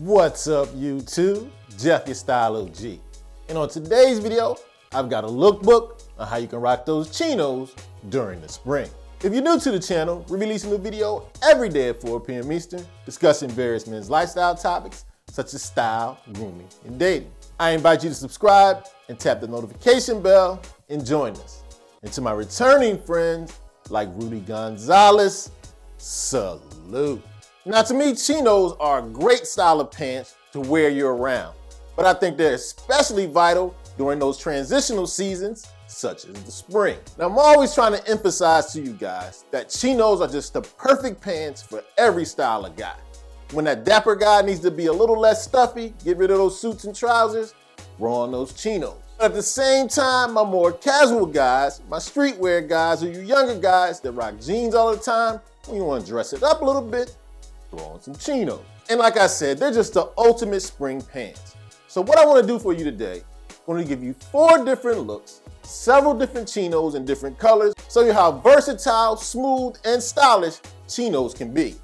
What's up YouTube? Jeff your style OG. And on today's video, I've got a lookbook on how you can rock those chinos during the spring. If you're new to the channel, we're releasing a video every day at 4 p.m. Eastern discussing various men's lifestyle topics such as style, grooming, and dating. I invite you to subscribe and tap the notification bell and join us. And to my returning friends like Rudy Gonzalez, salute. Now to me, chinos are a great style of pants to wear year round, but I think they're especially vital during those transitional seasons such as the spring. Now I'm always trying to emphasize to you guys that chinos are just the perfect pants for every style of guy. When that dapper guy needs to be a little less stuffy, get rid of those suits and trousers, throw on those chinos. At the same time, my more casual guys, my streetwear guys, or you younger guys that rock jeans all the time, when you want to dress it up a little bit, throw on some chinos. And like I said, they're just the ultimate spring pants. So what I want to do for you today, I'm to give you four different looks, several different chinos in different colors, show you how versatile, smooth, and stylish chinos can be.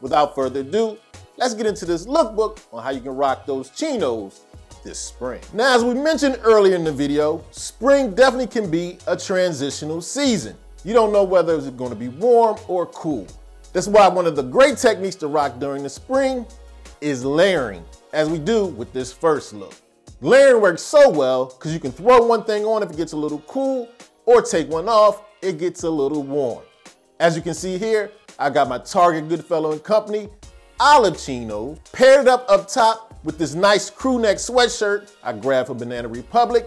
Without further ado, let's get into this lookbook on how you can rock those chinos this spring. Now, as we mentioned earlier in the video, spring definitely can be a transitional season. You don't know whether it's going to be warm or cool. That's why one of the great techniques to rock during the spring is layering, as we do with this first look. Layering works so well because you can throw one thing on if it gets a little cool or take one off, if it gets a little warm. As you can see here, I got my Target Goodfellow and Company olive chino, paired up up top with this nice crew neck sweatshirt I grabbed from Banana Republic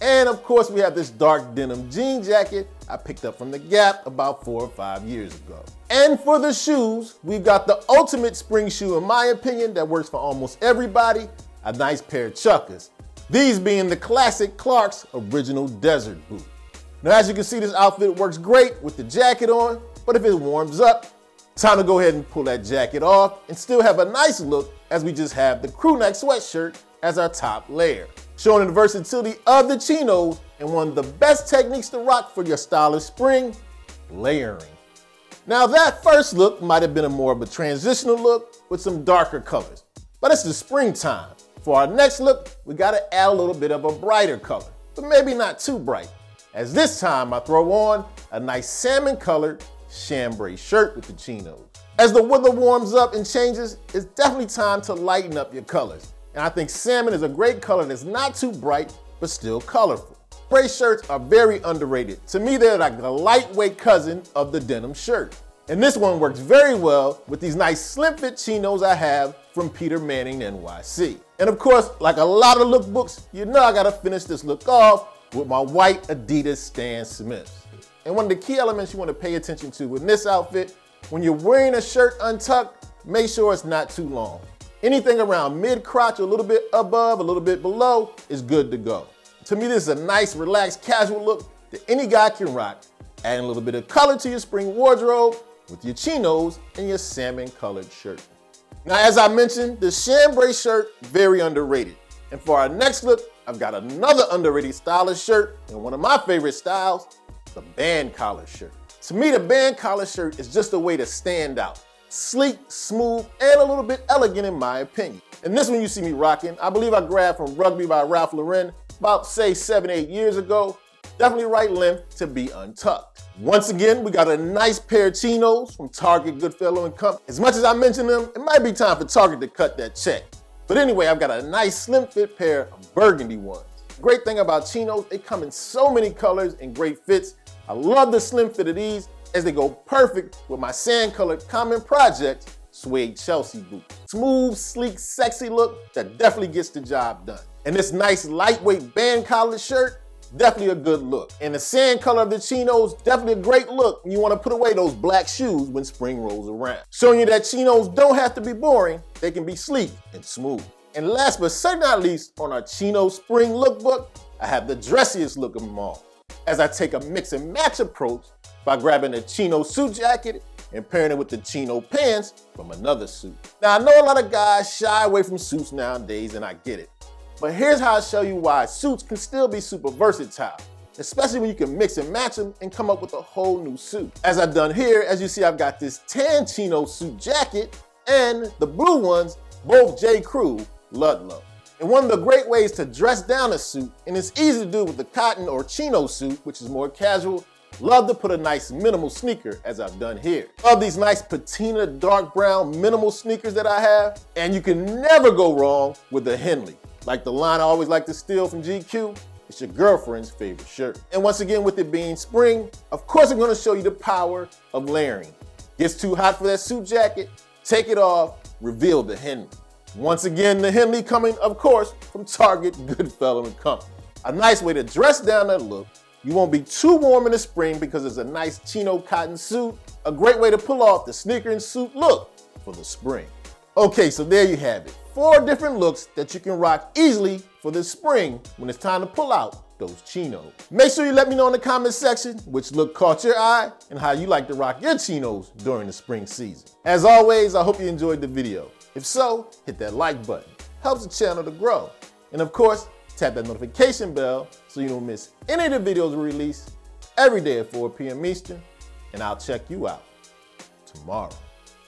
and of course, we have this dark denim jean jacket I picked up from the Gap about four or five years ago. And for the shoes, we've got the ultimate spring shoe, in my opinion, that works for almost everybody, a nice pair of Chukkas. These being the classic Clarks original desert boot. Now, as you can see, this outfit works great with the jacket on, but if it warms up, time to go ahead and pull that jacket off and still have a nice look as we just have the crew neck sweatshirt as our top layer showing the versatility of the chinos and one of the best techniques to rock for your stylish spring, layering. Now that first look might have been a more of a transitional look with some darker colors, but it's the springtime. For our next look, we gotta add a little bit of a brighter color, but maybe not too bright. As this time I throw on a nice salmon colored chambray shirt with the chinos. As the weather warms up and changes, it's definitely time to lighten up your colors. And I think salmon is a great color that's not too bright, but still colorful. Chambray shirts are very underrated. To me, they're like the lightweight cousin of the denim shirt. And this one works very well with these nice slim fit chinos I have from Peter Manning NYC. And of course, like a lot of lookbooks, you know I gotta finish this look off with my white Adidas Stan Smiths. And one of the key elements you wanna pay attention to in this outfit, when you're wearing a shirt untucked, make sure it's not too long. Anything around mid-crotch, a little bit above, a little bit below is good to go. To me, this is a nice, relaxed, casual look that any guy can rock, adding a little bit of color to your spring wardrobe with your chinos and your salmon colored shirt. Now, as I mentioned, the chambray shirt, very underrated. And for our next look, I've got another underrated stylish shirt and one of my favorite styles, the band collar shirt. To me, the band collar shirt is just a way to stand out sleek, smooth, and a little bit elegant in my opinion. And this one you see me rocking, I believe I grabbed from Rugby by Ralph Lauren about say seven, eight years ago. Definitely right length to be untucked. Once again, we got a nice pair of chinos from Target, Goodfellow and Company. As much as I mentioned them, it might be time for Target to cut that check. But anyway, I've got a nice slim fit pair of burgundy ones. Great thing about chinos, they come in so many colors and great fits. I love the slim fit of these as they go perfect with my sand-colored Common Project suede Chelsea boot. Smooth, sleek, sexy look that definitely gets the job done. And this nice lightweight band collar shirt, definitely a good look. And the sand color of the chinos, definitely a great look you wanna put away those black shoes when spring rolls around. Showing you that chinos don't have to be boring, they can be sleek and smooth. And last but certainly not least, on our chino spring lookbook, I have the dressiest look of them all. As I take a mix and match approach by grabbing a chino suit jacket and pairing it with the chino pants from another suit. Now, I know a lot of guys shy away from suits nowadays, and I get it. But here's how I show you why suits can still be super versatile, especially when you can mix and match them and come up with a whole new suit. As I've done here, as you see, I've got this tan chino suit jacket, and the blue ones both J. Crew Ludlow. And one of the great ways to dress down a suit, and it's easy to do with the cotton or chino suit, which is more casual, love to put a nice minimal sneaker as I've done here. Love these nice patina dark brown minimal sneakers that I have, and you can never go wrong with the Henley. Like the line I always like to steal from GQ, it's your girlfriend's favorite shirt. And once again, with it being spring, of course I'm gonna show you the power of layering. Gets too hot for that suit jacket, take it off, reveal the Henley. Once again, the Henley coming, of course, from Target Goodfellow and Company. A nice way to dress down that look. You won't be too warm in the spring because it's a nice chino cotton suit. A great way to pull off the sneaker and suit look for the spring. Okay, so there you have it. Four different looks that you can rock easily for this spring when it's time to pull out those chinos. Make sure you let me know in the comment section which look caught your eye and how you like to rock your chinos during the spring season. As always, I hope you enjoyed the video. If so, hit that like button. Helps the channel to grow. And of course, tap that notification bell so you don't miss any of the videos we release every day at 4 p.m. Eastern. And I'll check you out tomorrow.